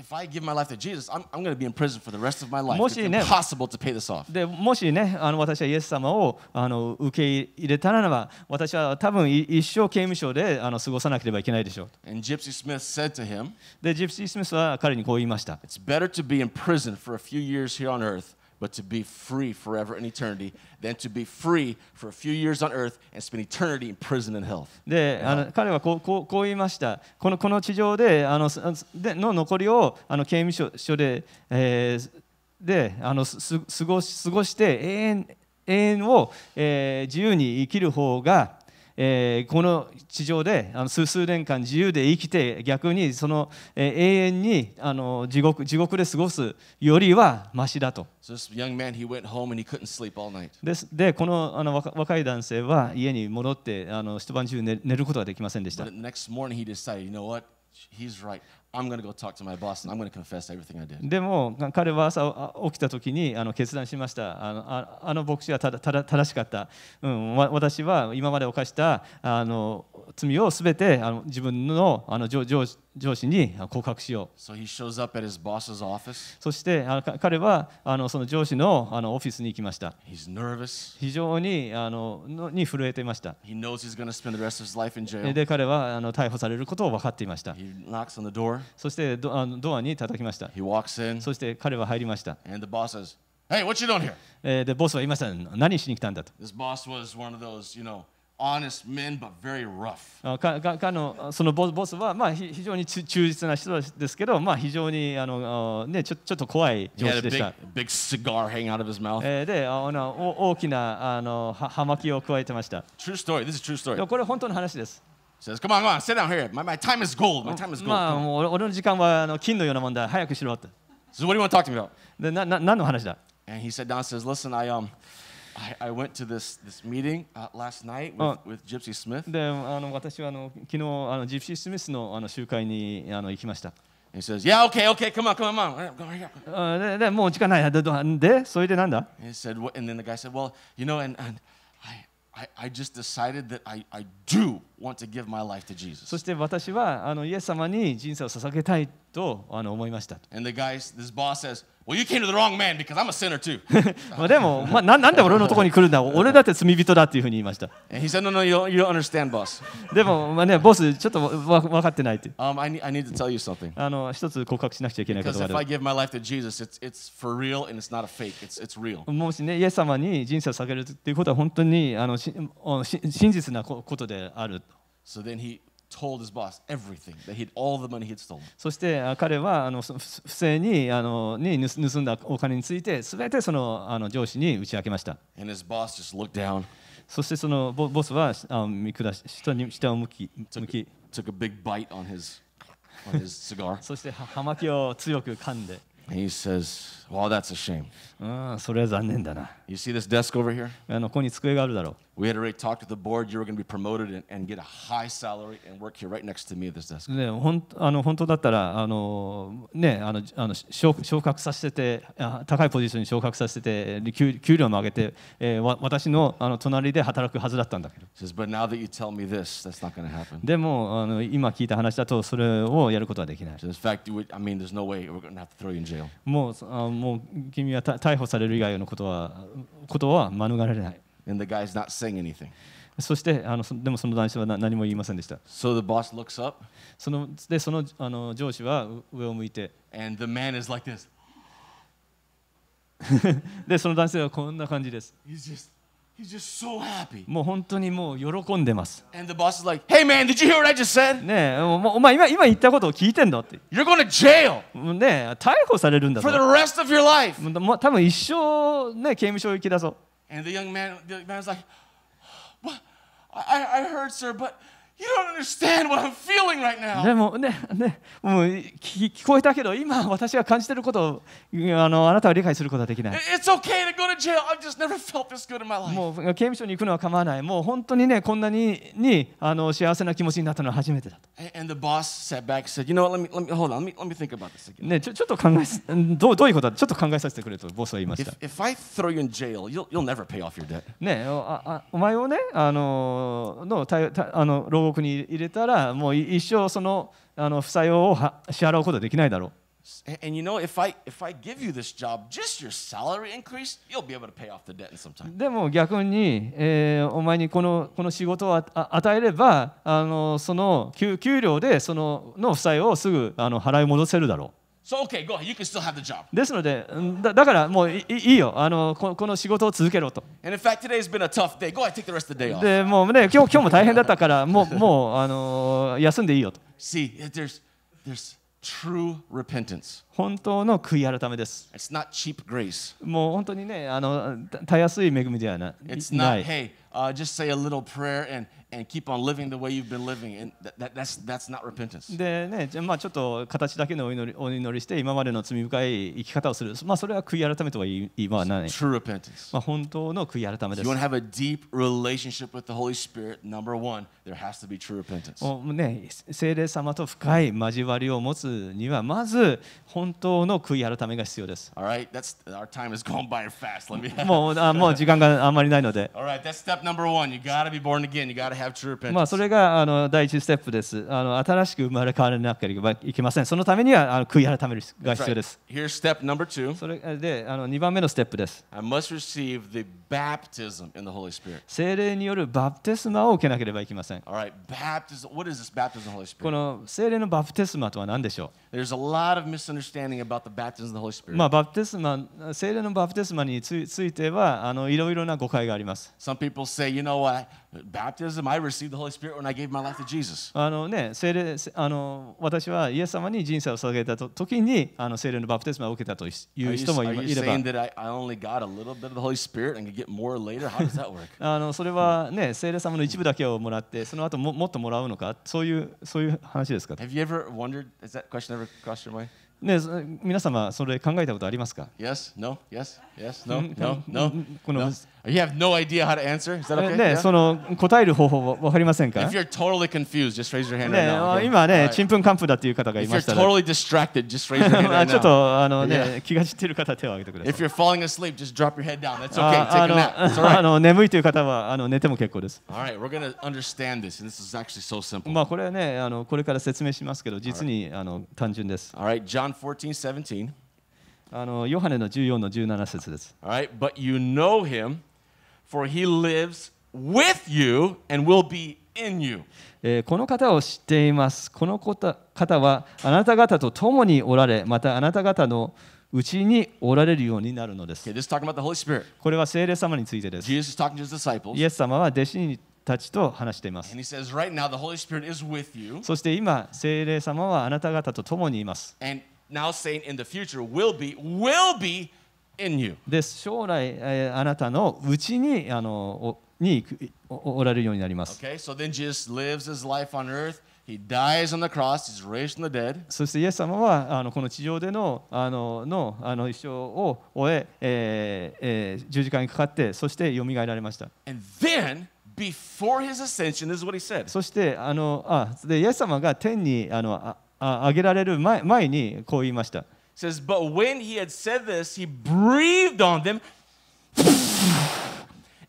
if I give my life to Jesus, I'm, I'm going to be in prison for the rest of my life. It's もしね、 impossible to pay this off. でもしねあの私はイエス様をあの受け入れたならば私は多分い一生刑務所であの過ごさなければいけないでしょう。 And Gypsy Smith said to him, でジプシー・スミスは彼にこう言いました。 It's better to be in prison for a few years here on earth, but to be free forever in eternity, than to be free for a few years on earth and spend eternity in prison and hell. であの彼はこうこうこう言いましたこのこの地上であのすでの残りをあの刑務所所で,、えーであのすす過ごし過ごして永遠永遠を、えー自由に生きる方が、えーこの地上であの数数年間自由で生きて逆にその、えー永遠にあの地獄地獄で過ごすよりはマシだと。です。でこのあの若若い男性は家に戻ってあの一晩中寝寝ることができませんでしたでも彼は朝起きた時にあの決断しました。あの,あの牧師はただただ正しかった、うん、私は今まで犯したあの罪を全てあの自分の,あの上司上司に告白しよう So he shows up at his boss's office. そして彼はあのその上司のあのオフィスに行きました He's nervous. 非常にあののに震えていました.で彼はあの逮捕されることを分かっていました He knocks on the door. そしてドあのドアに叩きました He walks in そして彼は入りました、and the boss says, Hey, what you doing here? えーでボスは言いました何しに来たんだと This boss was one of those, you know, honest men, but very rough. あかかかのそのボボスは、まあ、ひ非常に忠忠実な人ですけど、まあ、非常にあの、あね、ちょちょっと怖い上司でし big, た。big cigar hanging out of his mouth. えーであのお大きなあのは葉巻を加えてました。True story. This is true で story. もこれ本当の話です。Says, Come on, come on, sit down here. My, my time is gold. My time is gold. まあ.もう俺俺の時間はあの金のようなもんだ。早くしろって。So what do you want to talk to me about? でなな何の話だ And he sat down and says, Listen, I um I, I went to this this meeting uh, last night with, Oh. with Gypsy Smith. であの私はあの昨日あのジプシー・スミスのあの集会にあの行きました。 And he says, Yeah, okay, okay, come on, come on, come on. Go right here. あででもう時間ない。でどでそれでなんだ And he said, what? And then the guy said, Well, you know, and, and I, I, I just decided that I, I do want to give my life to そ Jesus. して私はあのイエス様に人生を捧げたいとあの思いました。And the guy, this boss says, Well, you came to the wrong man because I'm a sinner too. まあでも、まあ、ななんで俺のところに来るんだ俺だって罪人だっていうふうに言いました。and he said, No, no, you don't, you don't understand, boss. でも、まあね、ボス、ちょっとわ分かってないって。Um, I, need, I need to tell you something. あの一つ告白しなくちゃいけないこ Because とが if あ I る。give my life to Jesus, it's, it's for real and it's not a fake. It's, it's real. もしね、イエス様に人生を捧げるっていうことは本当にあのしあし真実なこことである。So then he told his boss everything that he'd all the money he'd stolen. そしてあ彼はあのそ不不正にあのに盗盗んだお金についてすべてそのあの上司に打ち明けました。And his boss just looked down, そしてそのボボスはあ見下し下に下を向き向き took a big bite on his, on his cigar. そしては葉巻を強く噛んで、he says, Well, that's a shame. うん、それは残念だな。You see this desk over here? あのここに机があるだろう。We had already talked with the board. You were going to be promoted and, and get a high salary and work here right next to me at this desk. ね、ほんあの本当だったらあの、ね、あのあの昇昇格させてあ高いポジションに昇格させて給給料も上げて、えーわ私のあの隣で働くはずだったんだけど says, But now that you tell me this, that's not going to happen. でもあの今聞いた話だとそれをやることはできない says, In fact, I mean, there's no way we're going to have to throw you in jail. もうあもう君はた逮捕される以外のことは,ことは免れない。そしてあの、でもその男性は何も言いませんでした。そので、その,あの上司は上を向いて。[laughs] で、その男性はこんな感じです。もう本当にもう喜んでます。ね、お前今,言ったことを聞いてんだって。ね、逮捕されるんだぞ。多分一生、ね、刑務所行きだぞ。でもね、ねもう聞,こえたけど、今私が感じてることあ,のあなたは理解することはできない。もう刑務所に行くのは構わない。もう本当にね、こんなに,にあの幸せな気持ちになったのは初めてだと。ちょっと考えどう、どういうことちょっと考えさせてくれと、ボスは言いました。ねえ、お前をね、あの、のたたあの、牢に入れたらもう一生その,あの負債を支払うことできないだろう。And you know, の、あの、あの、あの、あの、あの、あの、あの、あの、あの、あの、あの、あの、あの、あ、あの、あの、あの、So okay, go ahead. You can still have the job. うですのでうんだだからもういいいいよあのここの仕事を続けろと And in fact, today's been a tough day. Go ahead, take the rest of the day off. でもうね今日今日も大変だったからもうもうあの休んでいいよと See, there's there's true repentance. 本当の悔い改めです It's not cheap grace. もう本当にねあのたたやすい恵みではな It's な not, い hey, uh, just say a little prayer and, and keep on living the way you've been living. And that, that, that's, that's not repentance. でね、じゃあまあちょっと形だけのお祈りお祈りして今までの罪深い生き方をする、まあ、それは悔い改めとは言い言わない、True repentance. まあ、本当の悔い改めです you want to have a deep relationship with the Holy Spirit, number one, there has to be true repentance. もうね、聖霊様と深い交わりを持つにはまず本当の悔い改めが必要です All right, that's our time is going by fast. Let me. もうあもう時間があんまりないので All right, that's step number one. You got to be born again. You got to have true まあ repentance. それがあの第一ステップですあの新しく生まれ変わらなければいけませんそのためにはあの悔い改めるが必要 right. です Here's step number two. それであの2番目のステップです I must receive the baptism in the Holy Spirit. 聖霊によるバプテスマを受けなければいけません All right, baptism. What is this baptism of the Holy こ Spirit? の聖霊のバプテスマとは何でしょ There's a lot of misunderstanding about the baptism of the Holy う、Spirit. まあ、バプテスマ聖霊のバプテスマにつついてはあのいろいろな誤解があります Some people say, you know what? Baptism, I received the Holy Spirit when I gave my life to Jesus. あのね、聖霊あの私はイエス様に人生を捧げたと時にあの聖霊のバプテスマを受けたとい Are う you, 人もい are you いれば saying that I, I only got a little bit of the Holy Spirit and get more later? How does that work? あのそれはね聖霊様の一部だけをもらってその後ももっともらうのかそういうそういう話ですか Have you ever wondered? Has that question ever crossed your mind? ねそ皆様それ考えたことありますか Yes? No? Yes? Yes? No? Mm, No? mm, No? mm, mm, no? You have no idea how to answer? Is that え okay? ね Yeah? その答える方法わかりませんか If you're totally confused, just raise your hand ね right now. 今ね.ちんぷんかんぷんだっていう方がい If ま you're したら totally distracted, just raise your hand あ right ちょっ now. とあの Yeah. ね気が散っている方は手を挙げてくださ If い you're falling asleep, just drop your head down. That's あ okay. Take あ a の nap. It's all あ.の眠いという方はあの寝ても結構です All right, we're to understand this, and this is actually so simple. まあこれはねあのこれから説明しますけど実にあの単純です All right, John 14, 17. あのヨハネの14の17節です All right, but you know him, for he lives with you and will be in you. えーこの方を知っています。この方方はあなた方と共におられ、またあなた方のうちにおられるようになるのです Okay,。これは聖霊様についてです。イエス様は弟子たちと話しています。says, Right now, the Holy Spirit is with you, そして今、聖霊様はあなた方と共にいます。and now saying in the future, will be, will be. です。将来、えーあなたのうちにあのおにおおられるようになります。Okay, so then Jesus lives his life on earth. He dies on the cross. He's raised from the dead. そしてイエス様はあのこの地上でのあののあの一生を終ええーえー十字架にかかって、そしてよみがえられました。And then, before his ascension, this is what he said. そしてあのあでイエス様が天にあのああ上げられる前前にこう言いました。Says, But when he had said this, he breathed on them,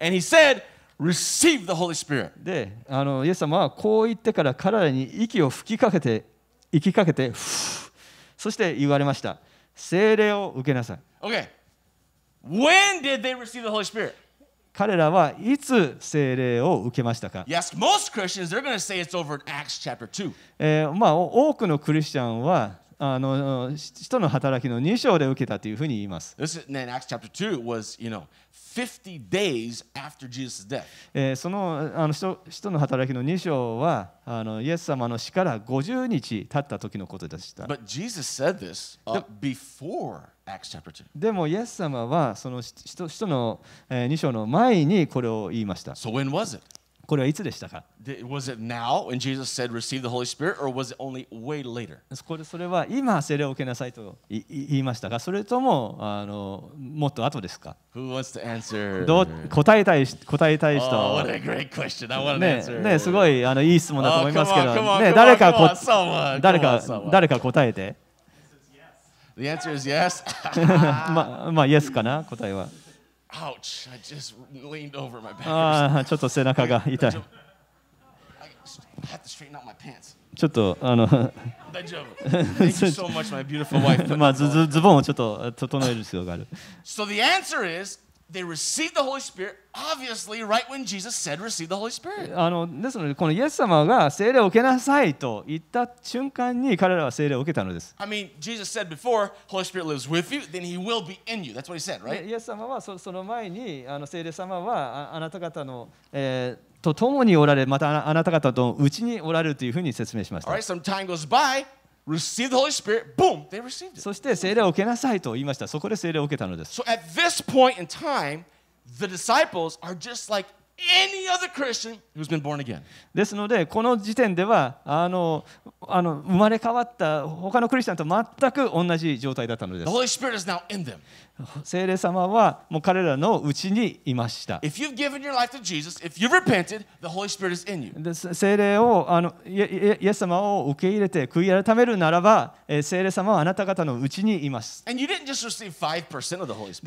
and he said, Receive the Holy Spirit. であのイエス様はこう言ってから彼らに息を吹きかけて息かけてそして言われました。聖霊を受けなさい。Okay. When did they receive the Holy Spirit? 彼らはいつ聖霊を受けましたか、ask most Christians, they're going to say it's over in Acts chapter 2. えーまあ、お多くのクリスチャンはあの使徒の働きの2章で受けたというふうに言います。This is, then Acts chapter 2 was, you know, 50 days after Jesus' death. えーそのあの使徒使徒の働きの2章はあのイエス様の死から50日経った時のことでした。But Jesus said this uh, before Acts chapter 2. でもイエス様はその使徒使徒の、え2章の前にこれを言いました。So when was it? これはいつでしたか？これそれは今、精霊を受けなさいと言いましたか？それともあのもっと後ですか？どう答,えたい答えたい人、ね,すごいあのいい質問だと思いますけど、誰か答えて。The えて [laughs] [laughs], まあ、イエスかな？答えは。Ouch, I just leaned over my [laughs] ちょっと背中が痛い。ちょっとあの [laughs] so much, wife, [laughs] まあズズズボンをちょっと整える必要がある。So、is, they received the Holy Spirit, obviously, right when Jesus said, receive the Holy Spirit. あのですのでこのイエス様が聖霊を受けなさいと言った瞬間に彼らは聖霊を受けたのです I mean, Jesus said before, Holy Spirit lives with you, then he will be in you. That's what he said, で right? イエス様はそその前にあの聖霊様はああなた方の、えーと共におられまたあなた方とうちにおられるというふうに説明しました right, some time goes by, receive the Holy Spirit, boom, they received it. そして聖霊を受けなさいと言いましたそこで聖霊を受けたのです So at this point in time, the disciples are just like any other Christian who's been born again. ですのでこの時点ではあのあの生まれ変わった他のクリスチャンと全く同じ状態だったので The す Holy Spirit is now in them. 聖霊様はもう彼らのうちにいました。精霊をあのイ,エス様を受け入れて悔い改めるならば、聖霊様はあなた方のうちにいます。で、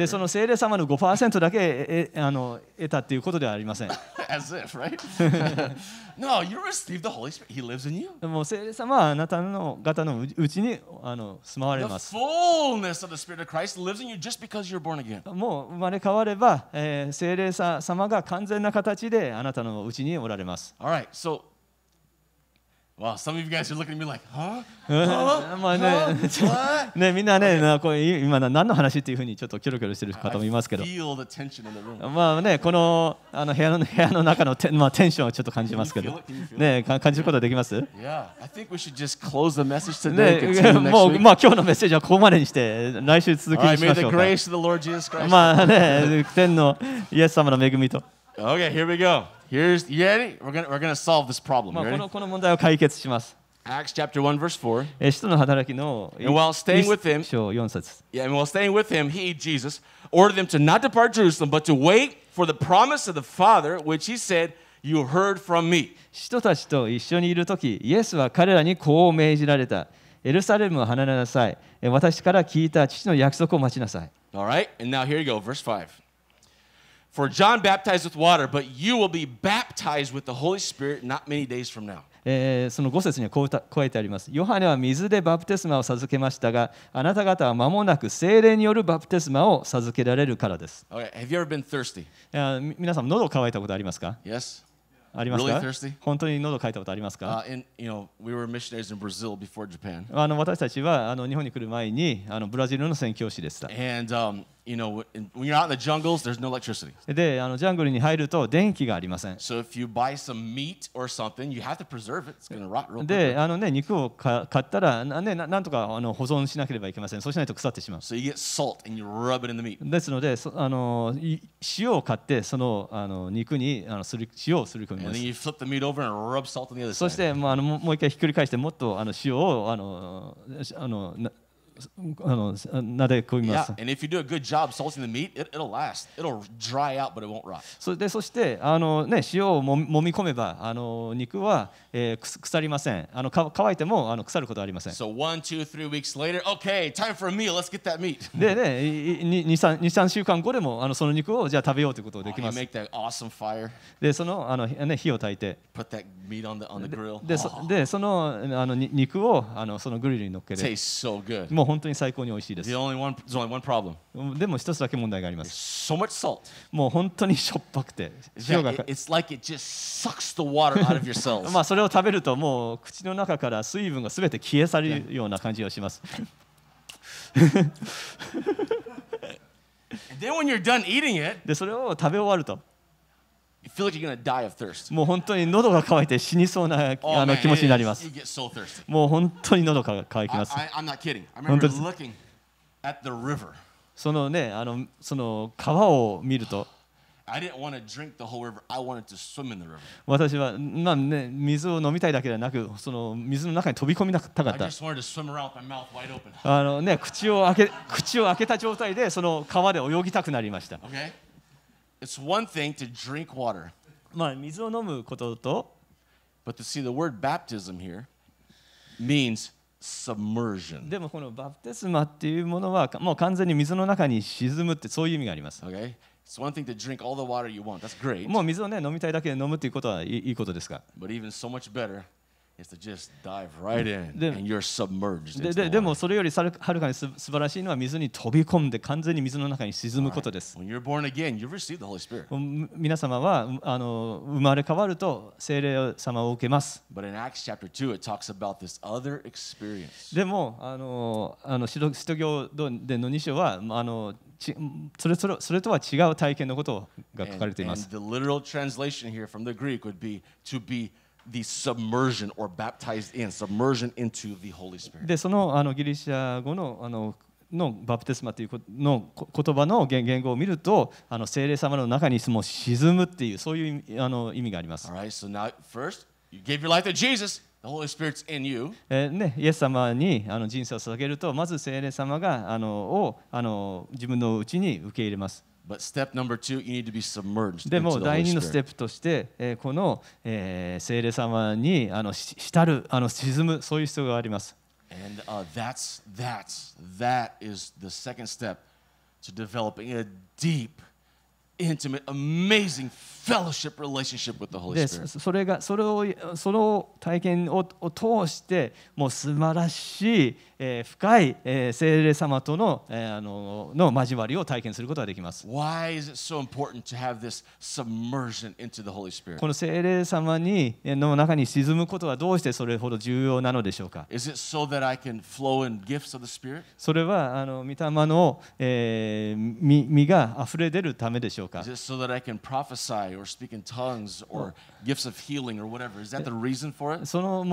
その聖霊様の5%だけあの得たっていうことではありません。[laughs] [laughs] [laughs] no, you received the Holy Spirit. He lives in you. でも聖霊様はあなたの方のううちにあの住まわれ The ます。fullness of the Spirit of Christ lives in you just because you're born again. もう生まれ変われば、えー聖霊さ様が完全な形であなたのうちにおられます。All right, so, Wow, some ね、みんなね、今何の話っいうふうにちょっとキョロキョロしてる方もいますけど。まあね、この,あの,部,屋の部屋の中の,、まあ、テンションをちょっと感じますけど。ね、感じることはできます？ね、もう、まあ、今日のメッセージはここまでにして、来週続き。まあね、天のイエス様の恵みと。Okay, here we go. Here's you ready? We're gonna we're gonna solve this problem. まあ、こ?のこの問題を解決します。Acts chapter one verse four. えー使徒の働きの And while staying with him- 一章4節 Yeah, and while staying with him, he, Jesus, ordered them to not depart Jerusalem, but to wait for the promise of the Father, which he said, You heard from me. 使徒たちと一緒にいるとき、イエスは彼らにこう命じられた。エルサレムを離れなさい。えー私から聞いた父の約束を待ちなさい。All right, and now here you go, verse 5. For John baptize with water, but you will be baptized with the Holy Spirit not many days from now. えー、その5節にはこう書いてあります。ヨハネは水でバプテスマを授けましたが、あなた方は間もなく精霊によるバプテスマを授けられるからです。Okay. 皆さん、喉をいたことありますか？あります、本当に喉をいたことありますか、あの私たちはあの日本に来る前にあのブラジルの宣教師でした。You know, when you're out in the jungles, there's no electricity. で、あのジャングルに入ると電気がありません。So if you buy some meat or something, you have to preserve it. It's going to rot real で、quick. あのね、肉をか買ったらな,、ね、ななんとかあの保存しなければいけません。そうしないと腐ってしまう。So you get salt and you rub it in the meat. ですので、そあのい塩を買って、そのあの肉にあのする塩をすり込み And ま then す。you flip the meat over and rub salt on the other そ side. して、まあ、あのもう一回ひっくり返して、もっとあの塩をあのあのなあのなで込みま Yeah, す。and if you do a good job salting the meat, it, it'll last. It'll dry out, but it won't rot. そでそしてあの、ね、塩をもみもみ込めばあの肉は、えー腐りませんあのか乾いてもあの腐ることはありません So one, two, three weeks later, okay, time for a meal. Let's get that meat. でね23週間後でもあのその肉をじゃあ食べようということがで Oh, き you ます make that awesome fire. でそのあの、ね、火を焚いて Put that meat on the on the grill. でそでそのあのに肉をあのそのグリルに乗っけて tastes so good. もう本当に最高に美味しいです。でも一つだけ問題があります。So、much salt. もう本当にしょっぱくて。[laughs] それを食べるともう口の中から水分がすべて消え去るような感じがします。[laughs] で、それを食べ終わると。もう本当に喉が渇いて死にそうな、あの気持ちになります。もう本当に喉が渇きます。そのね、あのその川を見ると。私は、まあね、水を飲みたいだけではなく、その水の中に飛び込みなかった。あのね、口を開け、口を開けた状態で、その川で泳ぎたくなりました。It's one thing to drink water, まあ、水を飲むことと but to see the word baptism here means submersion. でもこのバプテスマっていうものはもう完全に水の中に沈むってそういう意味があります Okay? It's one thing to drink all the water you want. That's great. もう水をね飲みたいだけで飲むっていうことはいいことですが But even so much better [laughs] でもそれよりはるかに素晴らしいのは水に飛び込んで完全に水の中に沈むことです。皆様はあの生まれ変わると聖霊様を受けます。でもあのあの、使徒行での2章はあのそ,れそ,れそれとは違う体験のことが書かれています。The submersion or baptized in, submersion into the Holy Spirit. でそのあのギリシャ語のあののバプテスマというこのこ言葉の言言語を見るとあの聖霊様の中にもう沈むっていうそういう意味あの意味があります。All right, so now first, you gave your life to Jesus, the Holy Spirit's in you. えーね、イエス様にあの人生を捧げるとまず聖霊様があのをあの自分のうちに受け入れます。でも第二のステップとしてこの聖霊様にあの浸るあの沈むそういう必要があります。Intimate, amazing fellowship relationship with the Holy で Spirit. そそれがそれをその体験をを通してもう素晴らしい、えー深い、えー聖霊様との,、えーあのの交わりを体験することができます。Why is it so important to have this submersion into the Holy Spirit? この聖霊様にえーの中に沈むことはどうしてそれほど重要なのでしょうか Is it so that I can flow in gifts of the Spirit? それはあの御霊の、えー実実が溢れ出るためでしょうそうか。そうか。そう。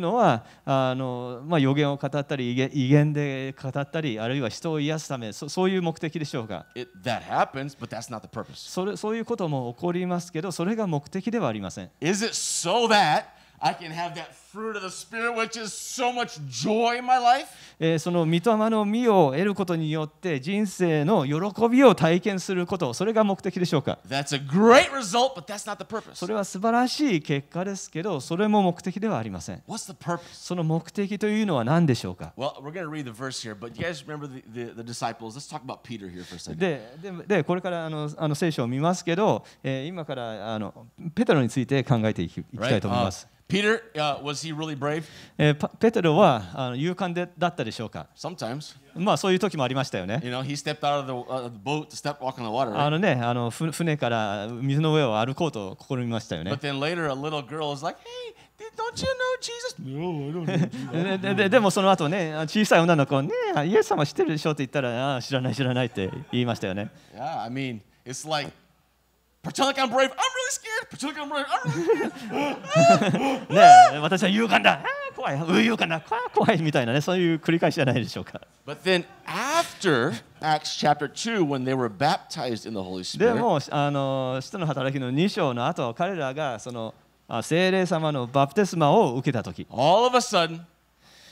のは、あの予言を語ったり、威厳で語ったり、あるいは人を癒すため、そ,ういう目的でしょうか。そういうことも起こりますけど、それが目的ではありません。Fruit of the Spirit, which is so much joy in my life? えーその御霊の実を得ることによって人生の喜びを体験することそれが目的でしょうか That's a great result, but that's not the purpose. それは素晴らしい結果ですけどそれも目的ではありません What's the purpose? その目的というのは何でしょうか Well, we're going to read the verse here, but you guys remember the, the, the disciples? Let's talk about Peter here for a second. でででこれからあのあの聖書を見ますけど、えー今からあのペテロについて考えていきいきたい Right? と思い Uh, ます。Peter, uh, was え、ペテロは勇敢でだったでしょうか？まあそういう時もありましたよね。船から水の上を歩こうと試みましたよね。でもその後ね、小さい女の子ねイエス様知ってるでしょって言ったら、知らない知らないって言いましたよね。Pretend like I'm brave. I'm really scared. Pretend like I'm brave. I'm really scared. ねえ、私は勇敢だ、あー怖い、う勇敢だ、怖いみたいなね、そういう繰り返しじゃないでしょうか。but then after Acts chapter two, when they were baptized in the Holy で Spirit, も、あの使徒の働きの2章の後、彼らがそのあ聖霊様のバプテスマを受けたとき、all of a sudden,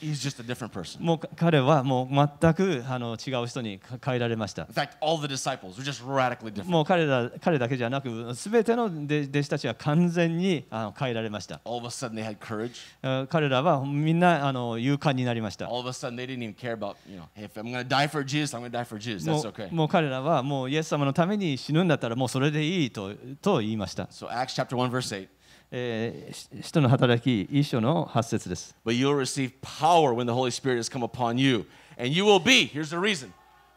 he's just a different person. もうか彼はもう全くあの違う人にか変えられました。In fact, all the disciples were just radically different. もう彼ら彼だけじゃなく、すべての弟弟子たちは完全にあの変えられました。All of a sudden, they had courage. あ彼らはみんなあの勇敢になりました。All of a sudden, they didn't even care about, you know, hey, if I'm going to die for Jesus, I'm going to die for Jesus. も That's う okay. もう彼らはもうイエス様のために死ぬんだったらもうそれでいいとと言いました。So, Acts chapter 1, verse 8. えー、し使徒の働き一章の8節です。 But you'll receive power when the Holy Spirit has come upon you. And you will be, here's the reason,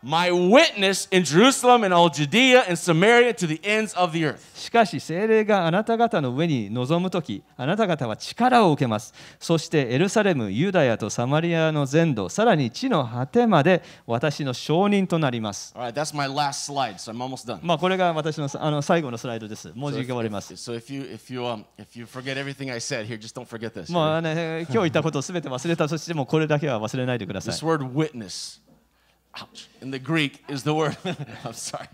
My witness in Jerusalem and all Judea and Samaria to the ends of the earth. しかし、聖霊があなた方の上に臨むとき、あなた方は力を受けます。そして、エルサレム、ユダヤとサマリアの全土、さらに地の果てまで私の証人となります。まあこれが私の,あの最後のスライドです。もう時間終わります。So if, if, if you, if you, um, here, まあ、ね、今日言ったことを全て忘れた、そしてもうこれだけは忘れないでください。This word witness. Ouch, in the Greek is the word, I'm sorry,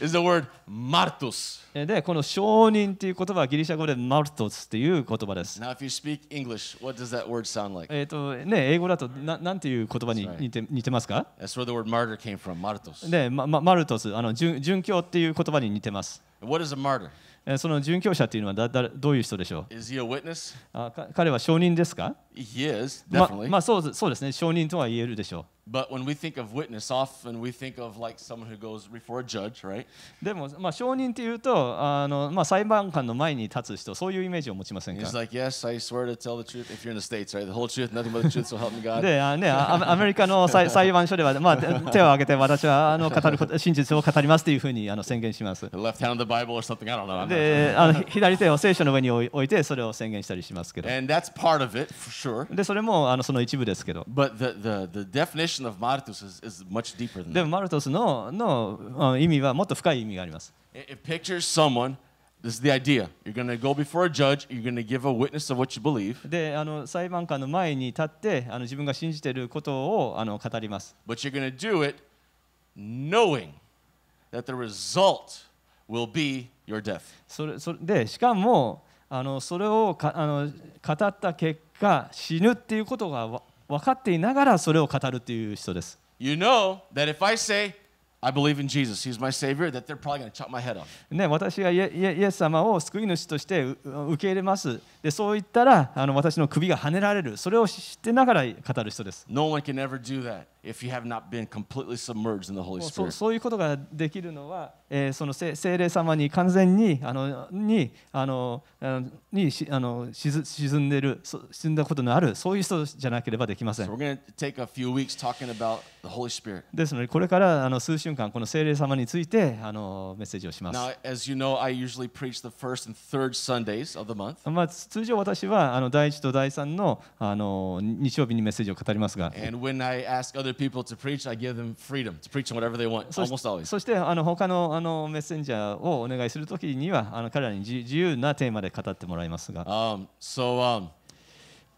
is the word martus. えーでこの証人っていう言葉はギリシャ語でマルトスっていう言葉です。Now, if you speak English, what does that word sound like? えっ、とね英語だとななんていう言葉に.似て似てますか？That's where the word martyr came from, martos. で、ままマルトスあの殉殉教っていう言葉に似てます。What is a martyr? えーその殉教者っていうのはだだどういう人でしょう？あか彼は証人ですか？He is, ま definitely. まあそうそうですね証人とは言えるでしょ But when we think of witness, often we think of like someone who goes before a judge, right? う。でもまあ証人っていうとあのまあ裁判官の前に立つ人そういうイメージを持ちません He's か？like, yes, I swear to tell the truth. If you're in the States, right? The whole truth, nothing but the truth, so help me God. であね、あアメリカの裁裁判所では、まあ、手手を挙げて私はあの語ること真実を語りますというふうにあの宣言します。The left hand of the Bible or something, I don't know. であのひ左手を聖書の上に置いてそれを宣言したりしますけど And that's part of it, for sure. でそれもあのその一部ですけど But the, the, the definition of martus is, is much deeper than で that. もマルトスののあ意味はもっと深い意味があります。It, it pictures someone, this is the idea. You're going to go before a judge, you're going to give a witness of what you believe, であの裁判官の前に立ってあの自分が信じていることをあの語ります。but you're going to do it knowing that the result will be your death. それそれでしかもあのそれをかあの語った結果死ぬっていうことがわ分かっていながらそれを語るっていう人です。You know that if I say, I believe in Jesus, He's my Savior, that they're probably going to chop my head off. ね、私がイエイエス様を救い主としてう受け入れますでそう言ったらあの私の首がはねられるそれを知ってながら語る人です No one can ever do that if you have not been completely submerged in the Holy そう Spirit. そういうことができるのは、えーその聖聖霊様に完全にあのにあのあのにしあの沈沈んでるそ沈んだことのあるそういう人じゃなければできませ So ん we're going to take a few weeks talking about the Holy Spirit. ですのでこれからあの数週間この聖霊様についてあのメッセージをします Now, as you know, I usually preach the first and third Sundays of the month. まあ、通常私はあの第一と第三のあの日曜日にメッセージを語りますが And when I ask other people to preach, I give them freedom to preach on whatever they want, almost always. そしてあの他のあのメッセンジャーをお願いするときにはあの彼らに自自由なテーマで語ってもらいますが Um, so um,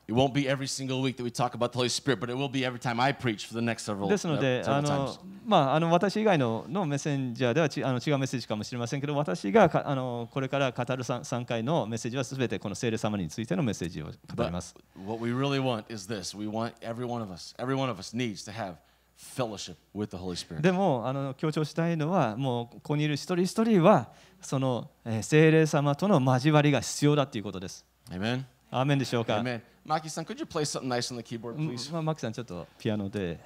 it won't be every single week that we talk about the Holy Spirit, but it will be every time I preach for the next several, ですので several あの times.、まあ、あの私以外ののメッセンジャーではちあの違うメッセージかもしれませんけど私がかあのこれから語る 3, 3回のメッセージはすべてこの聖霊様についてのメッセージを語り But ます。what we really want is this: we want every one of us, every one of us needs to have fellowship with the Holy Spirit. でもあの強調したいのはもうここにいる一人一人はその、えー聖霊様との交わりが必要だということです。Amen. アーメンでしょうか。Amen. Maki-san, could you play something nice on the keyboard, うん please? まあ、マキさんちょっとピアノで、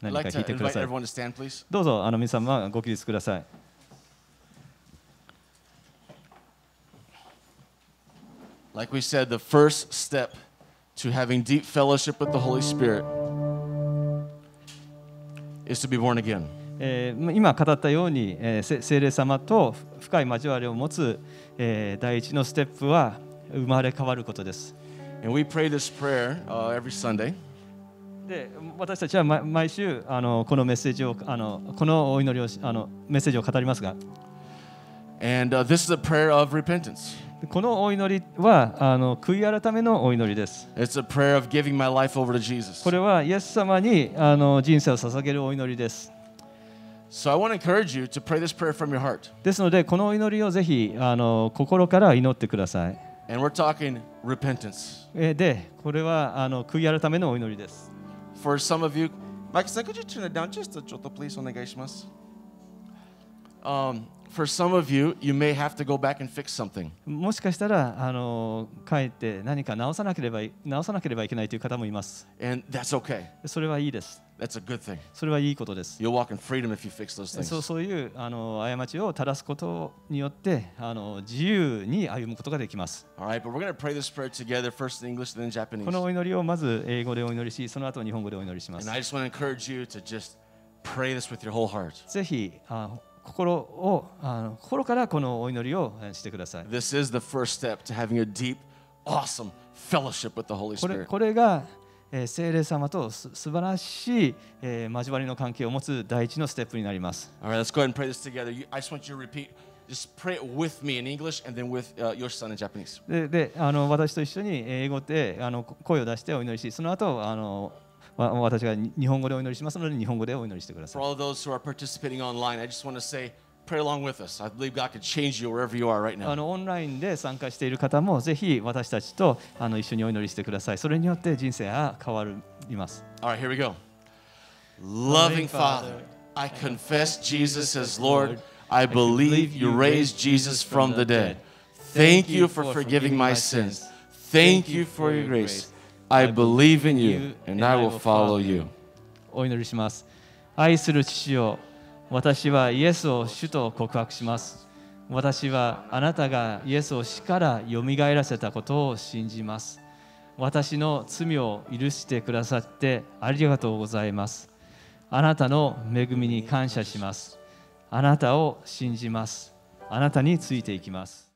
何 like か弾いてください。everyone to stand, please. どうぞあの皆様ご起立ください。Like we said, the first step to having deep fellowship with the Holy Spirit is to be born again. えー今語ったように、えー、せ聖霊様と深い交わりを持つ、えー第一のステップは生まれ変わることです。で私たちは毎週あのこのメッセージをあのこのお祈りをあのメッセージを語りますが。このお祈りはあの悔い改めのお祈りです。これはイエス様にあの人生を捧げるお祈りです。ですので、このお祈りをぜひあの心から祈ってください。And we're talking repentance. えーでこれはあの悔い改めのお祈りです。 For some of you, Mike-san, could you turn it down just a little, please? Onegaishimasu. Um, for some of you, you may have to go back and fix something. もしかしたらあの帰って何か直さなければい直さなければいけないという方もいます。And that's okay. それはいいです。That's a good thing. それはいいことです。You'll walk in freedom if you fix those そう things. そういうあの過ちを正すことによってあの自由に歩むことができます。All right, but we're going to pray this prayer together, first in English, then in Japanese. このお祈りをまず英語でお祈りし、その後日本語でお祈りします And。I just want to encourage you to just pray this with your whole heart. ぜひあ心をあの心からこのお祈りをえしてください。This is the first step to having a deep, awesome fellowship with the Holy これ Spirit. これが、えー聖霊様とす素晴らしい、えー交わりの関係を持つ第一のステップになります。All right, let's go ahead and pray this together. You, I just want you to repeat. Just pray it with me in English and then with uh, Yoshi-san in Japanese. でであの私と一緒に英語であの声を出してお祈りし、その後あのわ私が日本語でお祈りしますので日本語でお祈りしてくださ For い。 all those who are participating online, I just want to say, pray along with us. I believe God can change you wherever you are right あ now. のオンラインで参加している方もぜひ私たちとあの一緒にお祈りしてください。それによって人生が変わります。 All right, here we go. Loving Father, I confess Jesus as Lord. I believe you raised Jesus from the dead. Thank you for forgiving my sins. Thank you for your grace. I believe in you and I will follow you. お祈りします。愛する父よ、私はイエスを主と告白します。私はあなたがイエスを死からよみがえらせたことを信じます。私の罪を許してくださってありがとうございます。あなたの恵みに感謝します。あなたを信じます。あなたについていきます。